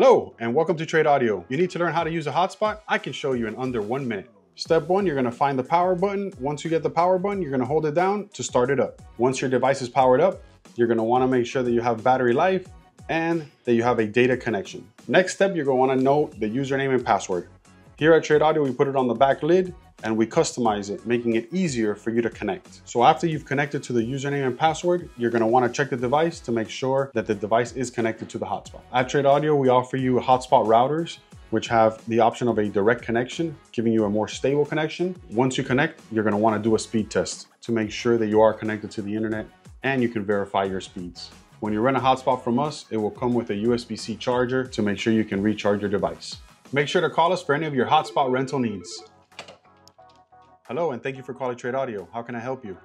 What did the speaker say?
Hello, and welcome to Trade Audio. You need to learn how to use a hotspot? I can show you in under one minute. Step one, you're gonna find the power button. Once you get the power button, you're gonna hold it down to start it up. Once your device is powered up, you're gonna wanna make sure that you have battery life and that you have a data connection. Next step, you're gonna wanna know the username and password. Here at Trade Audio, we put it on the back lid and we customize it, making it easier for you to connect. So after you've connected to the username and password, you're gonna wanna check the device to make sure that the device is connected to the hotspot. At Trade Audio, we offer you hotspot routers which have the option of a direct connection, giving you a more stable connection. Once you connect, you're gonna wanna do a speed test to make sure that you are connected to the internet and you can verify your speeds. When you rent a hotspot from us, it will come with a USB-C charger to make sure you can recharge your device. Make sure to call us for any of your hotspot rental needs. Hello, and thank you for calling Trade Audio. How can I help you?